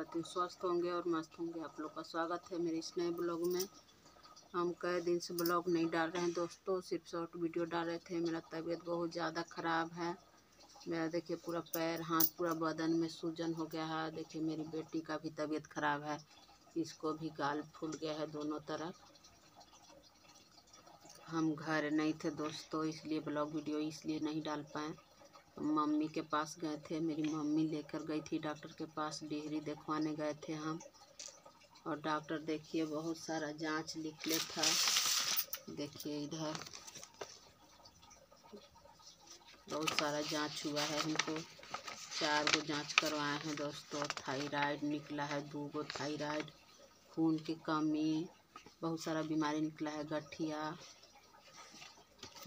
करती हूँ। स्वस्थ होंगे और मस्त होंगे। आप लोग का स्वागत है मेरे इस नए ब्लॉग में। हम कई दिन से ब्लॉग नहीं डाल रहे हैं। दोस्तों, सिर्फ़ शॉर्ट वीडियो डाल रहे थे। मेरा तबीयत बहुत ज़्यादा ख़राब है। मेरा देखिए, पूरा पैर, हाथ, पूरा बदन में सूजन हो गया है। देखिए, मेरी बेटी का भी तबीयत ख़राब है। इसको भी गाल फूल गया है दोनों तरफ़। हम घर नहीं थे दोस्तों, इसलिए ब्लॉग वीडियो इसलिए नहीं डाल पाए। मम्मी के पास गए थे, मेरी मम्मी लेकर गई थी डॉक्टर के पास डिहरी देखवाने गए थे हम। और डॉक्टर देखिए, बहुत सारा जाँच लिख ले था। देखिए इधर, बहुत सारा जाँच हुआ है हमको। चार गो जाँच करवाए हैं दोस्तों, थायराइड निकला है, दो गो थायराइड, खून की कमी, बहुत सारा बीमारी निकला है, गठिया,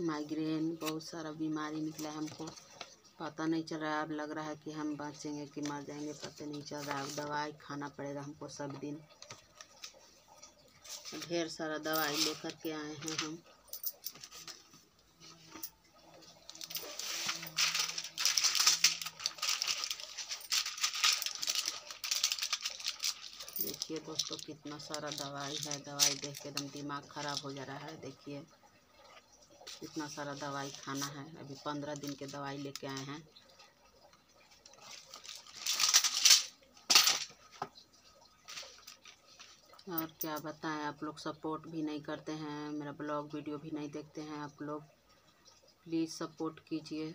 माइग्रेन, बहुत सारा बीमारी निकला है हमको। पता नहीं चल रहा है। अब लग रहा है कि हम बचेंगे कि मर जाएँगे, पता नहीं चल रहा है। अब दवाई खाना पड़ेगा हमको सब दिन। ढेर सारा दवाई लेकर के आए हैं हम। देखिए दोस्तों, कितना सारा दवाई है। दवाई देख के एकदम दिमाग ख़राब हो जा रहा है। देखिए। कितना सारा दवाई खाना है। अभी पंद्रह दिन के दवाई लेके आए हैं। और क्या बताएँ, आप लोग सपोर्ट भी नहीं करते हैं। मेरा ब्लॉग, वीडियो भी नहीं देखते हैं आप लोग। प्लीज़ सपोर्ट कीजिए।